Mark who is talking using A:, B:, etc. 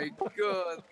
A: my god.